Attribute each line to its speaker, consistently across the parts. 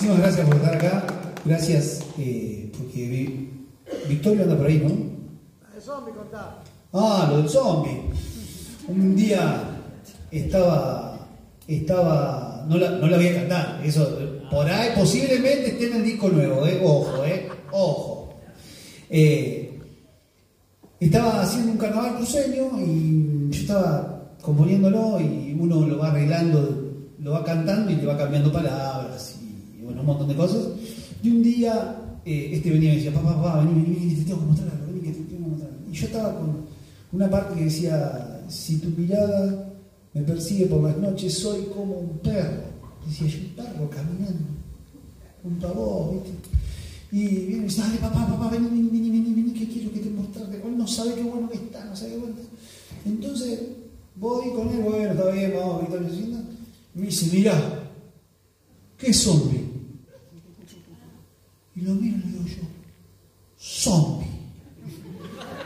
Speaker 1: Muchísimas gracias por estar acá. Gracias eh, porque vi- Victorio anda por ahí, ¿no?
Speaker 2: El zombie contaba.
Speaker 1: Ah, lo del zombie. Un día estaba, estaba, no la, no la voy a cantar. Eso, por ahí posiblemente esté en el disco nuevo, ¿eh? Ojo, ¿eh? Ojo. Eh, estaba haciendo un carnaval cruceño y yo estaba componiéndolo y uno lo va arreglando, lo va cantando y le va cambiando palabras bueno, un montón de cosas. Y un día eh, este venía y me decía, papá, papá, vení, vení, vení, te tengo que mostrar algo, vení, que te tengo que mostrar algo". Y yo estaba con una parte que decía, si tu mirada me persigue por las noches, soy como un perro. Decía yo, un perro caminando junto a vos, ¿viste? Y viene y dice, dale papá, papá, vení, vení, vení, vení, vení, que quiero que te mostrarte. Él no sabe qué bueno que está, no sabe qué bueno. Entonces, voy con él, bueno, está bien, vamos, Victoria, haciendo. Y me dice, mirá, ¿qué zombie? Y lo miro y le digo yo, zombie.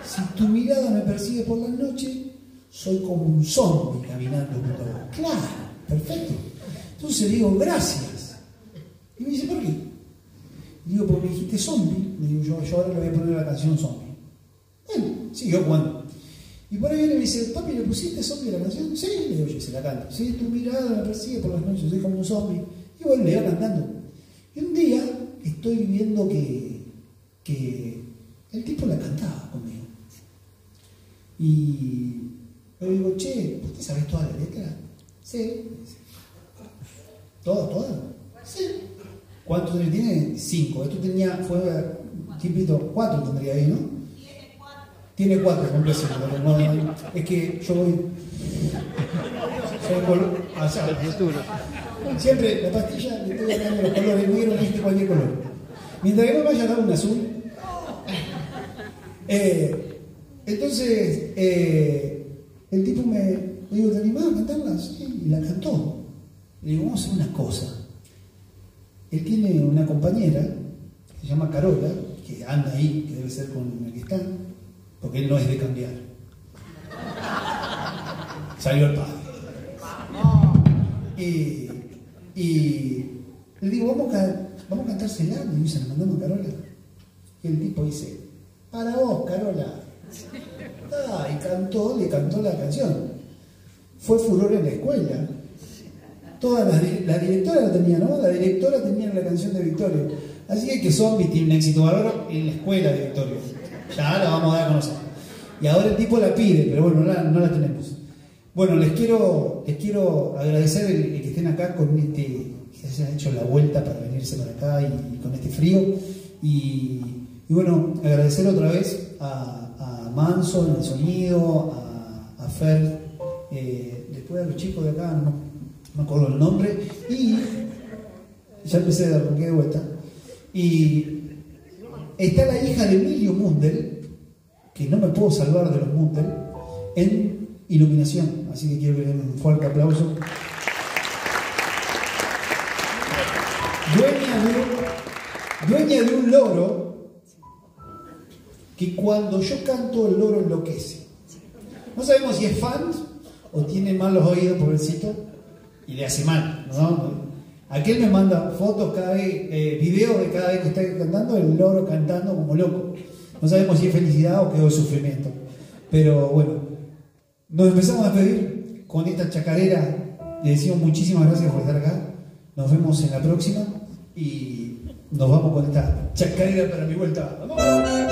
Speaker 1: Si tu mirada me persigue por la noche, soy como un zombie caminando a vos. Claro, perfecto. Entonces le digo, gracias. Y me dice, ¿por qué? Digo, porque dijiste zombie. Le digo, yo, yo ahora le voy a poner la canción zombie. Bueno, siguió jugando. Y por ahí viene y me dice, papi, ¿le pusiste zombie a la canción? Sí, le digo, yo se la canto. Sí, tu mirada me persigue por las noches, soy como un zombie. Y bueno, le iba cantando. Estoy viendo que, que el tipo la cantaba conmigo. Y le digo, che, ¿usted sabes toda la letra? Sí. ¿Toda, toda? Sí. ¿Cuántos años tiene? Cinco. Esto tenía, fue, tipito, cuatro tendría ahí, ¿no? Tiene cuatro, completo. No, no, es que yo voy. Soy col- hacia el futuro. Siempre la pastilla le estoy dando los colores negros, este cualquier color. Mientras que no vaya a dar un azul. Eh, entonces, eh, el tipo me le digo, ¿te animás a cantarla? Sí, y la cantó. Le digo, vamos a hacer una cosa. Él tiene una compañera que se llama Carola, que anda ahí, que debe ser con el que está, porque él no es de cambiar. Salió el padre. Y, y le digo, vamos a, vamos a cantársela. Y dice, le mandamos a Carola. Y el tipo dice, para vos, Carola. Y cantó, le cantó la canción. Fue furor en la escuela. Toda la, di- la directora la tenía, ¿no? La directora tenía la canción de Victorio. Así que que Zombie tiene un éxito bárbaro en la escuela de Victorio. Ya la vamos a dar a conocer. Y ahora el tipo la pide, pero bueno, no la, tenemos. Bueno, les quiero, les quiero agradecer el, que estén acá con este, se hayan hecho la vuelta para venirse para acá y, con este frío. Y, bueno, agradecer otra vez a, a Manso en el sonido, a, a Fer, eh, después a los chicos de acá, no, no acuerdo el nombre, y ya empecé de arranqué de vuelta. Y está la hija de Emilio Mundel, que no me puedo salvar de los Mundel, en iluminación. Así que quiero que den un fuerte aplauso. Dueña de, un, dueña de un loro que cuando yo canto el loro enloquece. No sabemos si es fan o tiene malos oídos, pobrecito, y le hace mal. ¿no? Aquel me manda fotos cada vez, eh, videos de cada vez que está cantando, el loro cantando como loco. No sabemos si es felicidad o quedó de sufrimiento. Pero bueno, nos empezamos a despedir con esta chacarera. Le decimos muchísimas gracias por estar acá. Nos vemos en la próxima y nos vamos con esta chacarera para mi vuelta. ¡Vamos!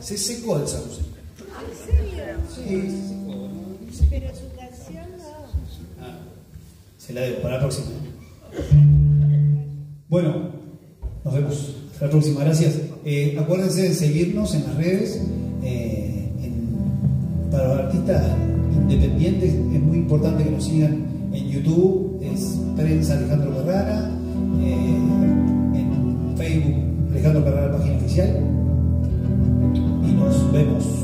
Speaker 1: Se secó el sauce. Sí, se secó.
Speaker 3: Pero su canción no.
Speaker 1: Ah, se la debo para la próxima. Bueno, nos vemos hasta la próxima. Gracias. Eh, acuérdense de seguirnos en las redes. Eh, para los artistas independientes es muy importante que nos sigan en YouTube. Es Prensa Alejandro Carrara. Eh, dejando cargar la página oficial y nos vemos.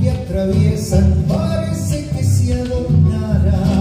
Speaker 1: que atraviesan parece que se adornará.